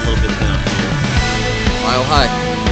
a little bit down here. Mile high.